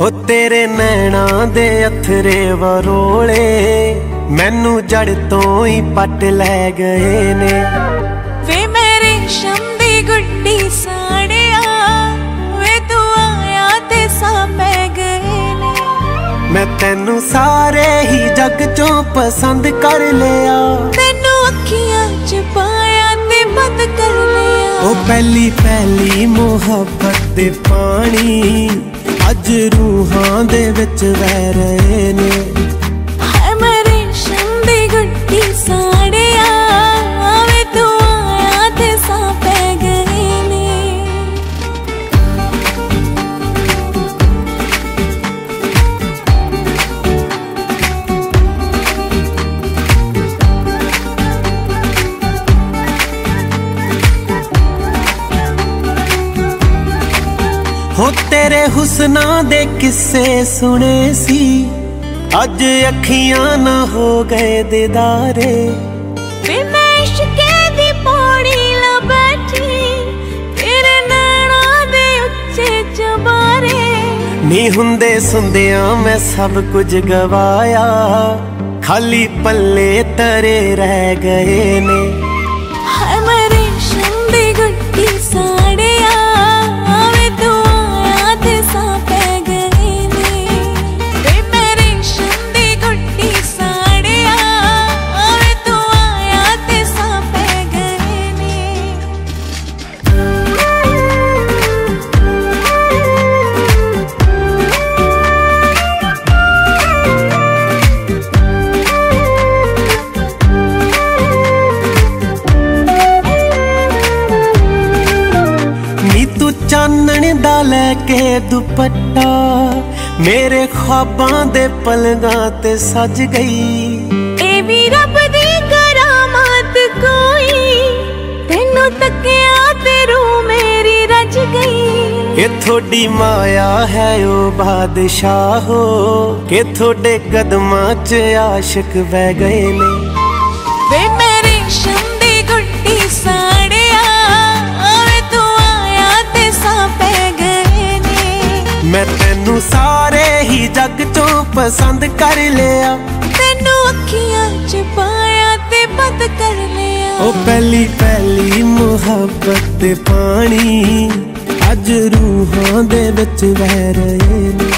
ਉਹ ਤੇਰੇ ਨੈਣਾ ਦੇ ਅਥਰੇ ਵਰੋਲੇ ਮੈਨੂੰ ਜੜ ਤੋਂ ਹੀ ਪੱਟ ਲੈ ਗਏ ਨੇ। ਵੇ ਮੇਰੇ ਸ਼ੰਦੀ ਗੁੱਡੀ ਸਾੜਿਆ ਵੇ ਤੂੰ ਆਇਆ ਤੇ ਸਾ ਪੈ ਗਏ ਨੇ। ਮੈਂ ਤੈਨੂੰ ਸਾਰੇ ਹੀ ਜੱਗ ਚੋਂ ਪਸੰਦ ਕਰ ਲਿਆ। ਤੈਨੂੰ ਅੱਖੀਆਂ ਚ ਪਾਇਆ ਤੇ ਬਦ ਕਰ ਲਿਆ। ਉਹ ਪਹਿਲੀ ਪਹਿਲੀ ਮੁਹੱਬਤ ਦੇ ਪਾਣੀ ਅੱਜ ਰੂਹਾਂ ਦੇ ਵਿੱਚ ਵਹਿ ਰਹੇ ਨੇ। ਹੋ ਤੇਰੇ ਹੁਸਨਾਂ ਦੇ ਕਿੱਸੇ ਸੁਣੇ ਸੀ। ਅੱਜ ਅੱਖੀਆਂ ਨਾ ਹੋ ਗਏ ਦਿਦਾਰੇ। ਵੇ ਮੈਂ ਇਸ਼ਕੇ ਦੀ ਪੌੜੀ ਲਾ ਬੈਠੀ ਤੇਰੇ ਨੈਣਾ ਦੇ ਉੱਚੇ ਚਬਾਰੇ। ਨੀ ਹੁੰਦੇ ਸੁੰਦਿਆਂ ਮੈਂ ਸਭ ਕੁਝ ਗਵਾਇਆ ਖਾਲੀ ਪੱਲੇ ਤਰੇ ਰਹਿ ਗਏ ਨੇ। ਦਾ ਲੈ ਕੇ ਦੁਪੱਟਾ ਮੇਰੇ ਖਾਬਾਂ ਦੇ ਪਲਗਾਂ ਤੇ ਸਜ ਗਈ। ਇਹ ਵੀ ਰੱਬ ਦੀ ਕਰਾਮਾਤ ਕੋਈ ਤੈਨੂੰ ਤੱਕਿਆ ਤੇ ਰੂਹ ਮੇਰੀ ਰਜ ਗਈ। ਇਹ ਥੋੜੀ ਮਾਇਆ ਹੈ ਉਹ ਬਾਦਸ਼ਾਹੋ ਕਿ ਤੁਹਾਡੇ ਕਦਮਾਂ 'ਚ ਆਸ਼ਿਕ ਬਹਿ ਗਏ ਨੇ। ਮੈਂ ਤੈਨੂੰ ਸਾਰੇ ਹੀ ਜੱਗ 'ਚੋਂ ਪਸੰਦ ਕਰ ਲਿਆ। ਤੈਨੂੰ ਅੱਖੀਆਂ ਚ ਪਾਇਆ ਤੇ ਬਦ ਕਰ ਲਿਆ। ਉਹ ਪਹਿਲੀ ਪਹਿਲੀ ਮੁਹੱਬਤ ਪਾਣੀ ਅੱਜ ਰੂਹਾਂ ਦੇ ਵਿੱਚ ਵਹਿ ਰਹੇ ਨੇ।